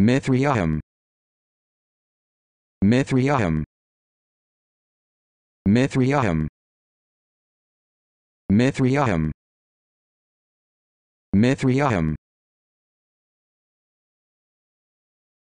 Mithraeum Mithraeum Mithraeum Mithraeum Mithraeum